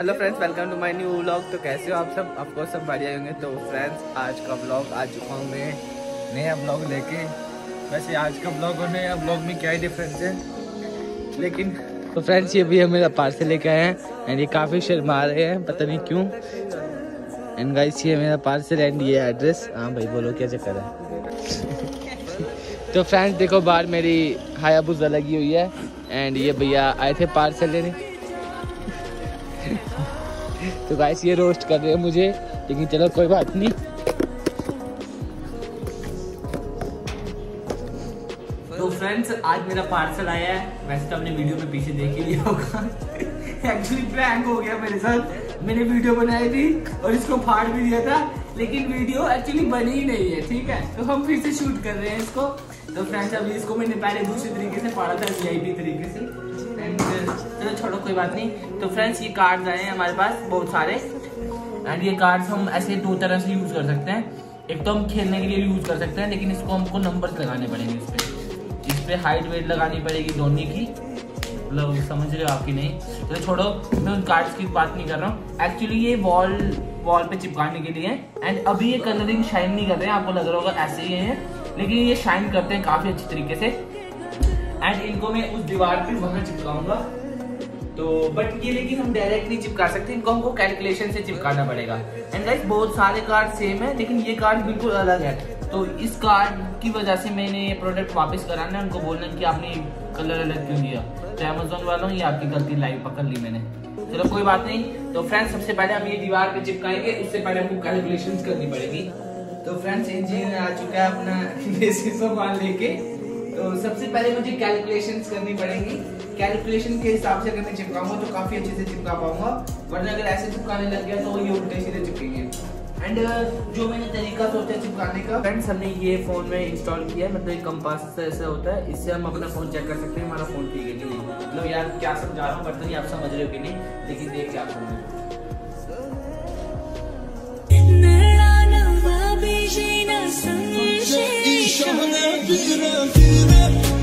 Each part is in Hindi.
Hello friends welcome to my new vlog तो कैसे हो आप सब? आपको सब बढ़िया होंगे। तो फ्रेंड्स आज का व्लॉग आ चुका हूँ मैं नया व्लॉग लेके, वैसे आज का व्लॉग और नया व्लॉग में क्या ही डिफरेंस है? लेकिन तो फ्रेंड्स ये भी है मेरा पार्सल लेके आए हैं एंड ये काफ़ी शर्मा रहे हैं, पता नहीं क्यों। एंड गाइस ये मेरा पार्सल एंड ये एड्रेस हाँ भाई, बोलो, क्या चक्कर है? तो फ्रेंड्स देखो, बाहर मेरी हायाबुजा लगी हुई है। एंड ये भैया आए थे पार्सल लेने। तो गाइस ये रोस्ट कर रहे हैं मुझे। लेकिन चलो, कोई बात नहीं। तो फ्रेंड्स आज मेरा पार्सल आया है। वैसे तो आपने वीडियो में पीछे देख ही लिया होगा। एक्चुअली प्रैंक हो गया मेरे साथ। मैंने वीडियो बनाई थी और इसको फाड़ भी दिया था। लेकिन वीडियो एक्चुअली बनी ही नहीं है, ठीक है? तो हम फिर से शूट कर रहे हैं इसको। तो फ्रेंड्स अभी इसको मैंने पहले दूसरे तरीके से फाड़ा था वीआईपी तरीके से। एंड चलो छोड़ो, कोई बात नहीं। तो फ्रेंड्स ये कार्ड्स आए हैं हमारे पास, बहुत सारे। एंड ये कार्ड्स हम ऐसे दो तरह से यूज़ कर सकते हैं। एक तो हम खेलने के लिए यूज़ कर सकते हैं, लेकिन इसको हमको नंबर्स लगाने पड़ेंगे इस पे। इस पर हाइट वेट लगानी पड़ेगी दोनों की। मतलब समझ रहे हो आपकी नहीं? चलो छोड़ो, मैं उन कार्ड्स की बात नहीं कर रहा हूँ। एक्चुअली ये वॉल वॉल पे चिपकाने के लिए एंड अभी ये कलरिंग शाइन नहीं कर रहे हैं, आपको लग रहा होगा ऐसे ही है। लेकिन ये शाइन करते हैं काफ़ी अच्छी तरीके से। एंड इनको मैं उस दीवार पे वहाँ चिपकाऊँगा। तो बट ये लेकिन हम डायरेक्ट नहीं चिपका सकते, इनको हमको कैलकुलेशन से चिपकाना पड़ेगा। एंड गाइस बहुत सारे कार्ड सेम है, लेकिन ये कार्ड बिल्कुल अलग है। तो इस कार्ड की वजह से मैंने ये प्रोडक्ट वापस कराना है, उनको बोलना कि आपने कलर अलग क्यों दिया तो अमेजोन वालों ये आपकी गलती लाइव पकड़ ली मैंने। चलो, कोई बात नहीं। तो फ्रेंड्स सबसे पहले हम ये दीवार पे चिपकाएँगे, उससे पहले हमको कैलकुलेशन करनी पड़ेगी। तो फ्रेंड्स इंजीनियर आ चुका है अपना देसी सामान लेके। तो सबसे पहले मुझे कैलकुलेशन करनी पड़ेंगी। कैलकुलेशन के हिसाब से अगर मैं चिपकाऊँगा तो काफ़ी अच्छे से चिपका पाऊँगा। वरना अगर ऐसे चिपकाने लग गया तो ये उल्टे सीधे चिपकेंगे। एंड जो मैंने तरीका सोचा चिपकाने का। फ्रेंड्स हमने ये फ़ोन में इंस्टॉल किया है मतलब एक कंपास ऐसा होता है। इससे हम अपना फ़ोन चेक कर सकते हैं, हमारा फ़ोन ठीक है कि नहीं। मतलब यार, क्या समझा रहा हूँ, पता नहीं आप समझ रहे हो कि नहीं, लेकिन देख के आप समझ Şahane bir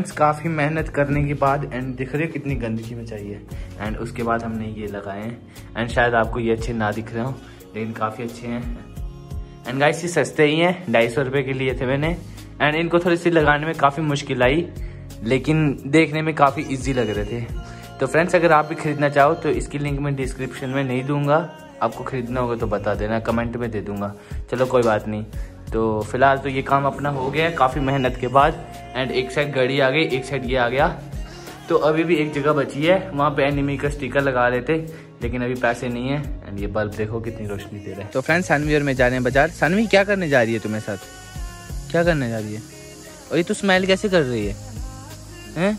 फ्रेंड्स काफ़ी मेहनत करने के बाद एंड दिख रहे कितनी गंदगी में चाहिए एंड उसके बाद हमने ये लगाए हैं। एंड शायद आपको ये अच्छे ना दिख रहे हो, लेकिन काफ़ी अच्छे हैं। एंड गाइस ये सस्ते ही हैं, ढाई सौ रुपये के लिए थे मैंने। एंड इनको थोड़ी सी लगाने में काफ़ी मुश्किल आई, लेकिन देखने में काफ़ी ईजी लग रहे थे। तो फ्रेंड्स अगर आप भी खरीदना चाहो तो इसकी लिंक मैं डिस्क्रिप्शन में नहीं दूँगा। आपको खरीदना होगा तो बता देना कमेंट में दे दूँगा। चलो कोई बात नहीं। तो फ़िलहाल तो ये काम अपना हो गया काफ़ी मेहनत के बाद। एंड एक साइड घड़ी आ गई एक साइड ये आ गया। तो अभी भी एक जगह बची है वहाँ पे एनिमी का स्टिकर लगा रहे थे लेकिन अभी पैसे नहीं है। एंड ये बल्ब देखो कितनी रोशनी दे रहा है। तो फ्रेंड सानवी और मैं जा रहे हैं बाज़ार। सानवी क्या करने जा रही है तुम्हें साथ? क्या करने जा रही है? और ये तो स्माइल कैसे कर रही है? हैं?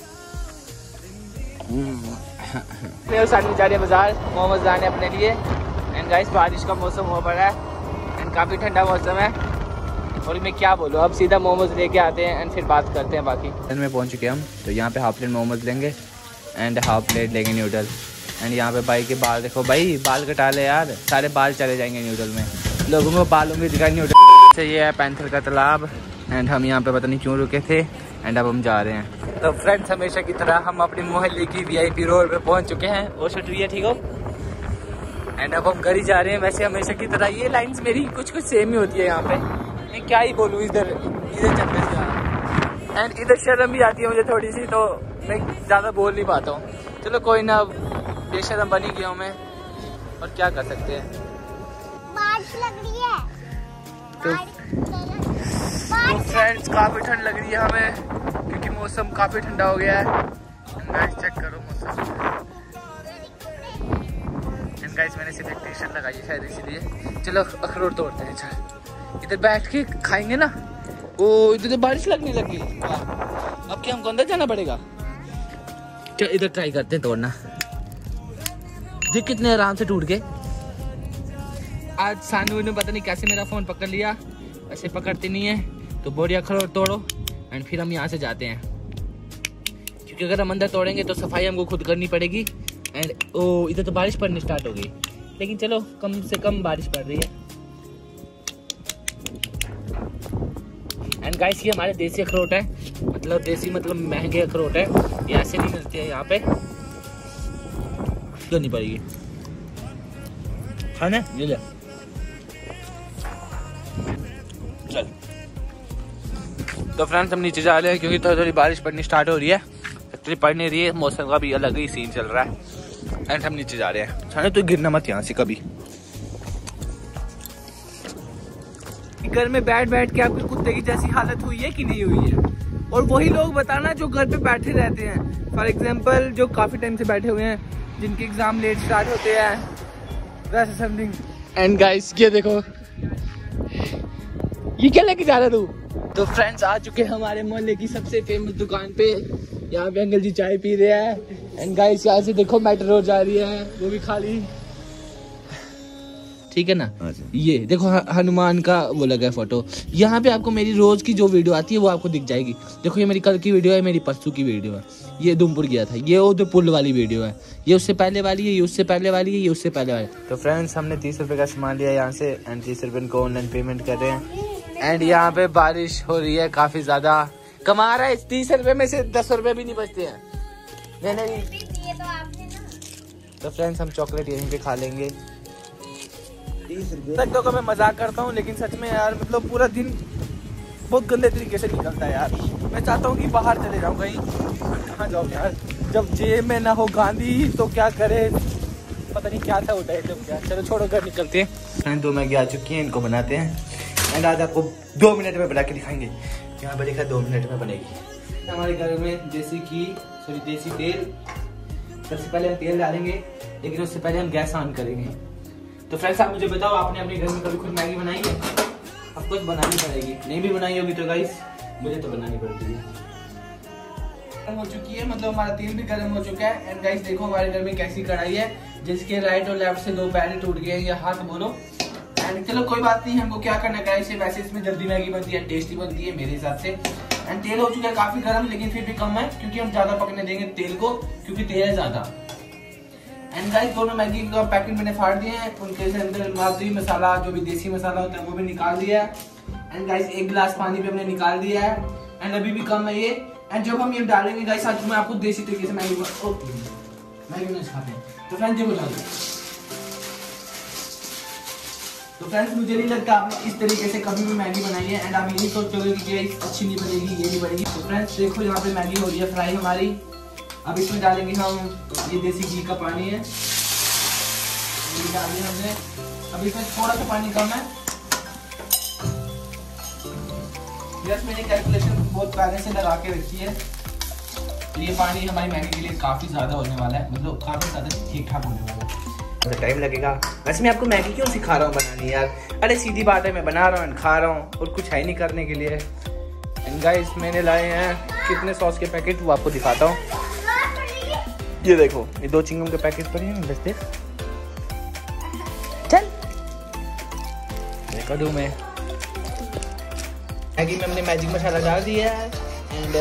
सानवी जा रही है बाज़ार मोमोज लाने अपने लिए। एंड गाइस बारिश का मौसम हो पड़ा है। एंड काफ़ी ठंडा मौसम है। और मैं क्या बोलूँ? अब सीधा मोमोज लेके आते हैं एंड फिर बात करते हैं बाकी। में पहुँच चुके हम तो यहाँ पे हाफ़ प्लेट मोमोज लेंगे एंड हाफ़ प्लेट लेंगे न्यूडल एंड यहाँ पे भाई के बाल देखो, भाई बाल कटा ले यार, सारे बाल चले जाएँगे न्यूडल में. लोगों को बालों में दिखाई न्यूडल से ये है पैंथर का तालाब एंड हम यहाँ पे पता नहीं क्यों रुके थे एंड अब हम जा रहे हैं. तो फ्रेंड्स हमेशा की तरह हम अपने मोहल्ले की वीआईपी रोड पे पहुँच चुके हैं। वो है ठीक हो? एंड अब हम घर ही जा रहे हैं। वैसे हमेशा की तरह ये लाइंस मेरी कुछ कुछ सेम ही होती है यहाँ पे। मैं क्या ही बोलूँ इधर इधर चलने से एंड इधर शर्म भी आती है मुझे थोड़ी सी तो मैं ज़्यादा बोल नहीं पाता हूँ। चलो कोई ना अब बेशरम बनी गया हूँ मैं। और क्या कर सकते हैं? बारिश लग रही है। तो, तो फ्रेंड्स काफ़ी ठंड लग रही है हमें क्योंकि मौसम काफ़ी ठंडा हो गया है। गाइस चेक करो मौसम। गाइस मैंने सिर्फ़ एक टी शर्ट लगाई है शायद इसीलिए। चलो अखरोट तोड़ते हैं चल। इधर बैठ के खाएँगे ना? वो इधर तो बारिश लगने लगी। अब क्या हमको अंदर जाना पड़ेगा? चल इधर ट्राई करते हैं तोड़ना देख कितने आराम से टूट गए। आज सानू ने पता नहीं कैसे मेरा फ़ोन पकड़ लिया। ऐसे पकड़ते नहीं है। तो बोरिया खड़ो तोड़ो एंड फिर हम यहाँ से जाते हैं। क्योंकि अगर हम अंदर तोड़ेंगे तो सफ़ाई हमको खुद करनी पड़ेगी। एंड ओ, इधर तो बारिश पड़नी स्टार्ट हो गई। लेकिन चलो, कम से कम बारिश पड़ रही है। गाइस ये हमारे देसी अखरोट है। मतलब देसी मतलब महँगे अखरोट है। ये ऐसे नहीं मिलते हैं यहाँ पे। करनी पड़ेगी खाना? ये ले। चल। तो फ्रेंड्स हम नीचे जा रहे हैं क्योंकि थोड़ी थोड़ी बारिश पड़नी स्टार्ट हो रही है। एक्चुअली पड़ नहीं रही है। मौसम का भी अलग ही सीन चल रहा है। एंड हम नीचे जा रहे हैं। छाने तो गिरना मत यहाँ से कभी। घर में बैठ बैठ के आपके कुत्ते की जैसी हालत हुई है कि नहीं हुई है? और वही लोग बताना जो घर पे बैठे रहते हैं। फॉर एग्ज़ाम्पल जो काफ़ी टाइम से बैठे हुए हैं जिनके एग्ज़ाम लेट स्टार्ट होते हैं वैसे समथिंग एंड गाइस ये देखो। ये क्या लेके जा रहा तू? तो फ्रेंड्स आ चुके हैं हमारे मोहल्ले की सबसे फ़ेमस दुकान पे। यहाँ पे अंकल जी चाय पी रहे हैं। एंड गाइस यहाँ से देखो मेट्रो जा रही है। वो भी खाली। ठीक है ना? ये देखो हनुमान का वो लगा है फ़ोटो यहाँ पे आपको मेरी रोज की जो वीडियो आती है वो आपको दिख जाएगी। देखो ये मेरी कल की वीडियो है मेरी परसों की वीडियो है। ये उधमपुर गया था। ये उधर पुल वाली वीडियो है। ये उससे पहले वाली है ये उससे पहले वाली है ये उससे पहले वाली तो फ्रेंड्स हमने तीस रुपए का सामान लिया यहाँ से एंड तीस रुपए को ऑनलाइन पेमेंट कर रहे हैं। एंड यहाँ पे बारिश हो रही है काफ़ी ज़्यादा। कमा रहा है तीस रुपए में से दस रुपए भी नहीं बचते हैं। नहीं नहीं। तो तो फ्रेंड्स हम चॉकलेट यहीं पे खा लेंगे। लगता है मैं मज़ाक करता हूँ, लेकिन सच में यार मतलब पूरा दिन बहुत गंदे तरीके से निकलता है यार। मैं चाहता हूँ कि बाहर चले जाऊँ कहीं। कहाँ जाऊँ यार? जब जेब में ना हो गांधी तो क्या करे? पता नहीं क्या था होता है क्या। चलो छोड़ो, घर निकलते हैं। दो मैगी आ चुकी हैं, इनको बनाते हैं। एंड आज आपको दो मिनट में बना के दिखाएँगे। यहाँ पर लिखा दो मिनट में बनेगी। हमारे घर में देसी घी सॉरी देसी तेल। सबसे पहले हम तेल डालेंगे, लेकिन उससे पहले हम गैस ऑन करेंगे। तो फ्रेंड्स आप मुझे बताओ, आपने अपने घर में कभी खुद मैगी बनाई है? अब कुछ बनानी पड़ेगी। नहीं भी बनाई होगी तो गाइस मुझे तो बनानी पड़ती है। हो चुकी है मतलब हमारा तेल भी गर्म हो चुका है। एंड गाइस देखो हमारे घर में कैसी कढ़ाई है, जिसके राइट और लेफ़्ट से दो पैर टूट गए या हाथ बोलो। एंड चलो, कोई बात नहीं, हमको क्या करना है से वैसे इसमें जल्दी मैगी बनती है टेस्टी बनती है मेरे हिसाब से। एंड तेल हो चुका है काफ़ी गर्म, लेकिन फिर भी कम है, क्योंकि हम ज़्यादा पकने देंगे तेल को, क्योंकि तेल है ज़्यादा। एंड गाइस दोनों मैगी का पैकेट मैंने फाड़ दिए हैं। उनके अंदर माजरी मसाला, जो भी देसी मसाला होता है, वो भी निकाल दिया है। एंड गाइस एक गिलास पानी भी हमने निकाल दिया है। एंड अभी भी कम है ये। एंड जब हम ये डालेंगे गाइस आज मैं आपको देसी तरीके से मैगी मैगी नहीं खाते तो फ्रेंड्स ये बता तो फ्रेंड्स मुझे नहीं लगता आपने इस तरीके से कभी भी मैगी बनाई है। एंड आप ये नहीं सोचोगे कि अच्छी नहीं बनेगी, ये नहीं बनेगी। तो फ्रेंड्स देखो यहाँ पे मैगी हो रही है फ्राई हमारी। अब इसमें डालेंगे हम, ये देसी घी का पानी है। ये डाल दिया हमने। अब इसमें थोड़ा सा पानी कम है। यस मैंने कैलकुलेशन बहुत पहले से लगा के रखी है। तो ये पानी हमारी मैगी के लिए काफ़ी ज़्यादा होने वाला है। मतलब काफ़ी ज़्यादा ठीक ठाक होने वाला है। थोड़ा टाइम लगेगा। वैसे मैं आपको मैगी क्यों सिखा रहा हूँ बनानी यार? अरे सीधी बात है, मैं बना रहा हूँ खा रहा हूँ। और कुछ है नहीं करने के लिए। गाइस मैंने लाए हैं कितने सॉस के पैकेट वो आपको दिखाता हूँ। ये देखो ये दो चिंगम के पैकेट पड़े हैं बस देख। चल। देखो दूँ मैं मैगी में हमने मैजिक मसाला डाल दिया है एंड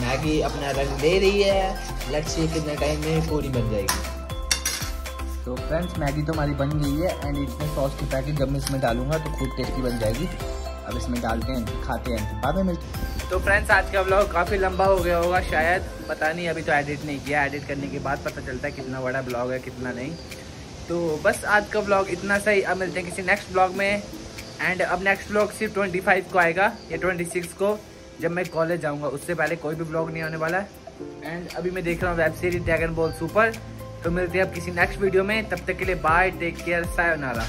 मैगी अपना रंग दे रही है। लेट्स सी कितने टाइम में पूरी बन जाएगी। तो फ्रेंड्स मैगी तो हमारी बन गई है एंड इसमें सॉस की पैकेट जब मैं इसमें डालूँगा तो खूब टेस्टी बन जाएगी। अब इसमें डालते हैं खाते हैं। बाद में मिलते तो फ्रेंड्स आज का ब्लॉग काफ़ी लंबा हो गया होगा, शायद, पता नहीं, अभी तो एडिट नहीं किया एडिट करने के बाद पता चलता है कितना बड़ा ब्लॉग है, कितना नहीं। तो बस आज का ब्लॉग इतना सही अब मिलते हैं किसी नेक्स्ट ब्लॉग में। एंड अब नेक्स्ट ब्लॉग सिर्फ़ 25 को आएगा, या 26 को, जब मैं कॉलेज जाऊँगा, उससे पहले कोई भी ब्लॉग नहीं आने वाला। है एंड अभी मैं देख रहा हूँ web series Dragon Ball Super तो मिलते हैं अब किसी नेक्स्ट वीडियो में, तब तक के लिए बाय टेक केयर सायोनारा